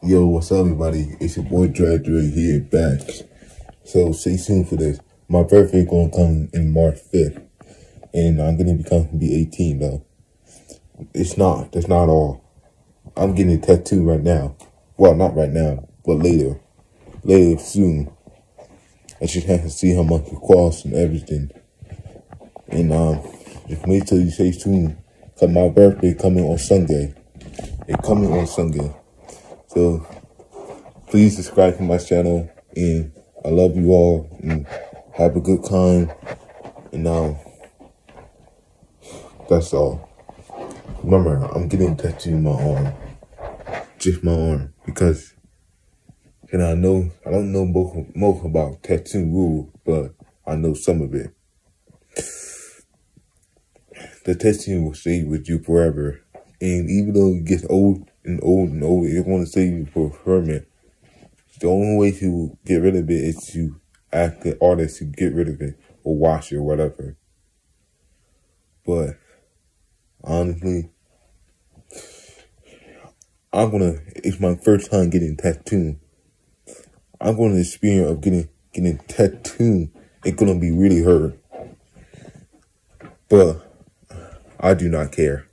Yo, what's up, everybody? It's your boy Drag here, back. So stay tuned for this. My birthday gonna come in March 5th, and I'm gonna become be 18 though. It's not. That's not all. I'm getting a tattoo right now. Well, not right now, but later. Later soon. I just have to see how much it costs and everything. And um, just wait till you stay tuned. Cause my birthday coming on Sunday. It coming on Sunday. So please subscribe to my channel and I love you all and have a good time. And now that's all. Remember, I'm getting tattooed in my arm. Just my arm. Because and I know I don't know most about tattoo rules, but I know some of it. The tattoo will stay with you forever. And even though it gets old and old and old, it's going to stay you for permanent. The only way to get rid of it is to ask the artist to get rid of it or wash it or whatever. But honestly, I'm gonna. It's my first time getting tattooed. I'm going to experience of getting getting tattooed. It's gonna be really hurt, but I do not care.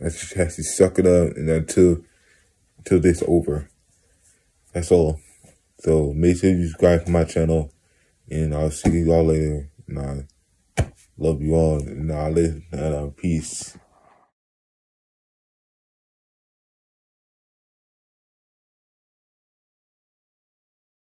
I just have to suck it up and until until this over. That's all. So make sure you subscribe to my channel and I'll see y'all later. And I love you all and I'll live and peace.